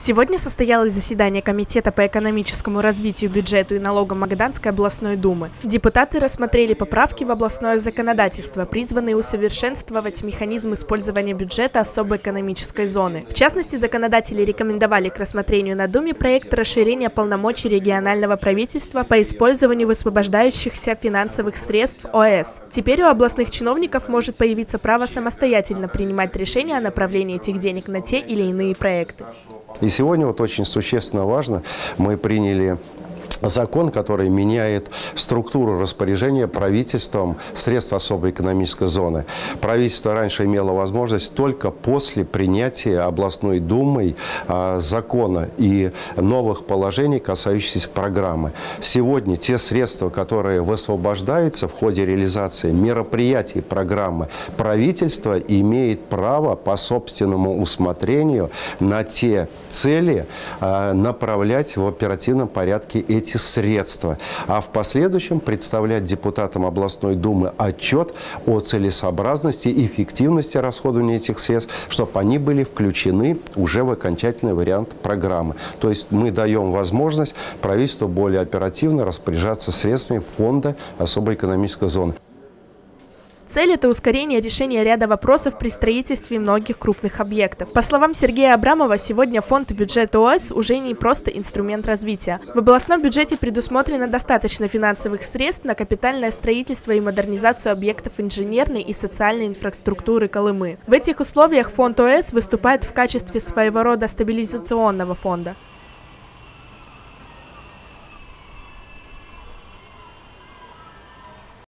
Сегодня состоялось заседание Комитета по экономическому развитию, бюджету и налогам Магаданской областной думы. Депутаты рассмотрели поправки в областное законодательство, призванные усовершенствовать механизм использования бюджета особой экономической зоны. В частности, законодатели рекомендовали к рассмотрению на Думе проект расширения полномочий регионального правительства по использованию высвобождающихся финансовых средств ОС. Теперь у областных чиновников может появиться право самостоятельно принимать решения о направлении этих денег на те или иные проекты. И сегодня вот очень существенно важно, мы приняли закон, который меняет структуру распоряжения правительством средств особой экономической зоны. Правительство раньше имело возможность только после принятия областной думой а, закона и новых положений, касающихся программы. Сегодня те средства, которые высвобождаются в ходе реализации мероприятий программы, правительство имеет право по собственному усмотрению на те цели а, направлять в оперативном порядке эти эти средства, а в последующем представлять депутатам областной думы отчет о целесообразности и эффективности расходования этих средств, чтобы они были включены уже в окончательный вариант программы. То есть мы даем возможность правительству более оперативно распоряжаться средствами фонда особой экономической зоны. Цель – это ускорение решения ряда вопросов при строительстве многих крупных объектов. По словам Сергея Абрамова, сегодня фонд бюджет ОС уже не просто инструмент развития. В областном бюджете предусмотрено достаточно финансовых средств на капитальное строительство и модернизацию объектов инженерной и социальной инфраструктуры Колымы. В этих условиях фонд ОС выступает в качестве своего рода стабилизационного фонда.